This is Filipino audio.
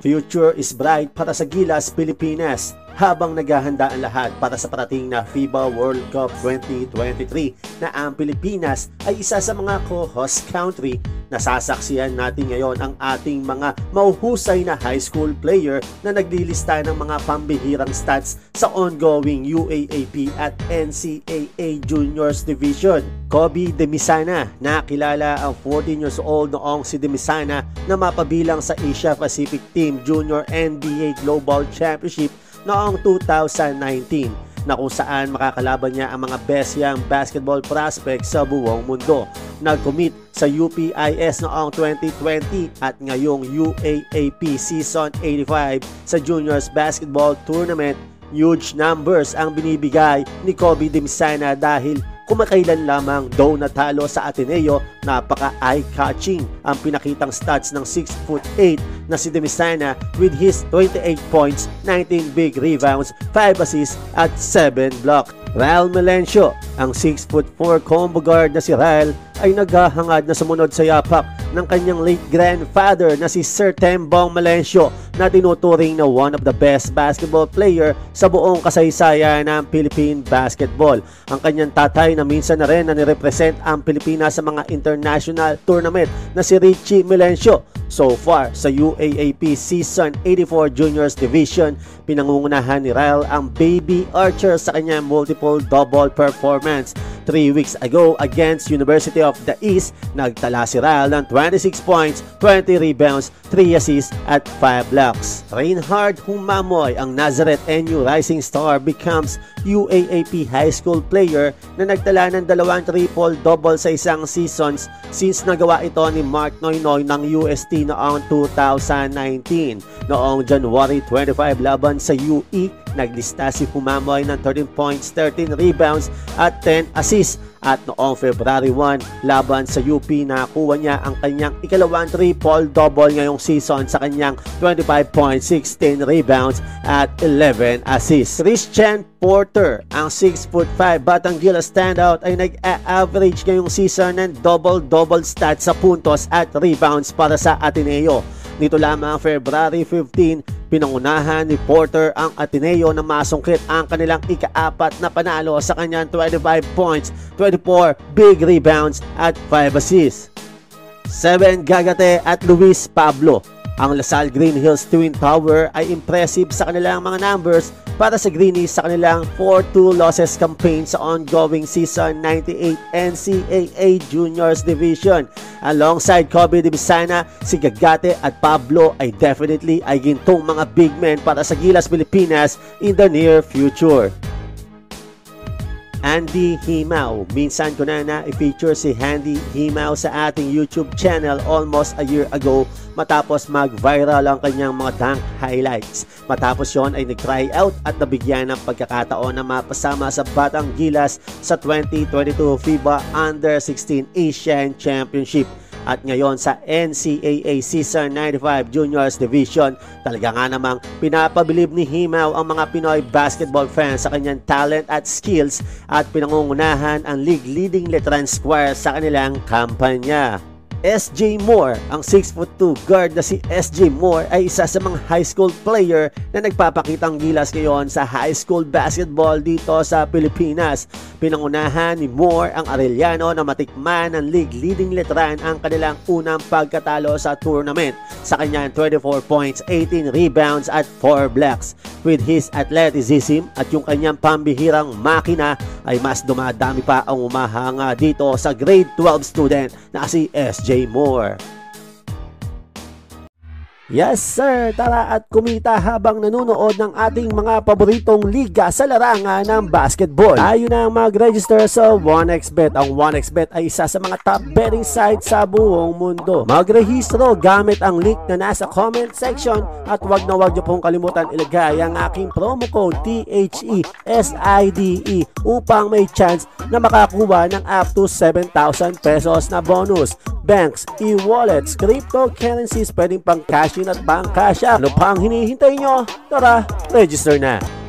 Future is bright para sa Gilas, Pilipinas habang naghahanda ang lahat para sa parating na FIBA World Cup 2023 na ang Pilipinas ay isa sa mga co-host country Nasasaksihan natin ngayon ang ating mga mauhusay na high school player na naglilista ng mga pambihirang stats sa ongoing UAAP at NCAA Juniors Division. Kobe Demisana, nakilala ang 14 years old noong si Demisana na mapabilang sa Asia Pacific Team Junior NBA Global Championship noong 2019 na kung saan makakalaban niya ang mga best young basketball prospects sa buong mundo. Nag-commit sa UPIS noong 2020 at ngayong UAAP Season 85 sa Juniors Basketball Tournament Huge numbers ang binibigay ni Kobe Dimsana dahil kumakailan lamang daw natalo sa Ateneo, napaka eye-catching ang pinakitang stats ng 6'8 na si Demisana with his 28 points, 19 big rebounds, 5 assists at 7 blocks. Rael Melencio, ang 6'4 combo guard na si Rael ay naghahangad na sumunod sa yapak ng kanyang late grandfather na si Sir Tembong Melencio na tinuturing na one of the best basketball player sa buong kasaysayan ng Philippine basketball. Ang kanyang tatay na minsan na rin na nirepresent ang Pilipinas sa mga international tournament na si Richie Melencio. So far sa UAAP Season 84 Juniors Division, pinangungunahan ni Ryle ang baby archer sa kanyang multiple double performance. 3 weeks ago against University of the East, nagtala si Ryle ng 26 points, 20 rebounds, 3 assists at 5 blocks. Reinhard Humamoy, ang Nazareth NU Rising Star becomes UAAP high school player na nagtala ng dalawang triple-double sa isang seasons since nagawa ito ni Mark Noynoy ng UST noong 2019. Noong January 25 laban sa UE, naglista si Humamoy ng 13 points, 13 rebounds at 10 assists at noong February 1 laban sa UP nakuha niya ang kanyang ikalawang triple-double ngayong season sa kanyang 25 points, 16 rebounds at 11 assists. Christian Porter, ang 6'5 Batang Gila standout ay nag-average ngayong season ng double-double stats sa puntos at rebounds para sa Ateneo. Nito lamang February 15, pinangunahan ni Porter ang Ateneo na masungkit ang kanilang ikaapat na panalo sa kanyang 25 points, 24 big rebounds at 5 assists. 7 Gagate at Luis Pablo ang Lasal Green Hills Twin Tower ay impressive sa kanilang mga numbers para sa Greenies sa kanilang 4-2 losses campaign sa ongoing season 98 NCAA Juniors Division. Alongside Kobe Dibisana, si Gagate at Pablo ay definitely ay gintong mga big men para sa Gilas Pilipinas in the near future. Andy Himaw. Minsan ko na na-feature si Andy Himaw sa ating YouTube channel almost a year ago matapos mag-viral ang kanyang mga dunk highlights. Matapos yon ay nag-try out at nabigyan ng pagkakataon na mapasama sa Batang Gilas sa 2022 FIBA Under-16 Asian Championship at ngayon sa NCAA Season 95 Juniors Division. Talaga nga namang pinapabilib ni Himaw ang mga Pinoy basketball fans sa kanyang talent at skills at pinangungunahan ang league leading Letran Square sa kanilang kampanya. SJ Moore. Ang 6'2 guard na si SJ Moore ay isa sa mga high school player na nagpapakitang gilas ngayon sa high school basketball dito sa Pilipinas. Pinangunahan ni Moore ang Arellano na matikman ng league leading letran ang kanilang unang pagkatalo sa tournament sa kanyang 24 points, 18 rebounds at 4 blocks. With his athleticism at yung kanyang pambihirang makina ay mas dumadami pa ang umahanga dito sa grade 12 student na si SJ J. Moore. Yes sir, tara at kumita habang nanonood ng ating mga paboritong liga sa larangan ng basketball. Tayo na mag-register sa 1xBet. Ang 1xBet ay isa sa mga top betting sites sa buong mundo. Magrehistro gamit ang link na nasa comment section at wag na wag niyo pong kalimutan ilagay ang aking promo code THESIDE upang may chance na makakuha ng up to 7,000 pesos na bonus. Banks, e-wallets, cryptocurrencies, pwedeng pang cash in at pang cash out. Ano pang hinihintay nyo? Tara, register na!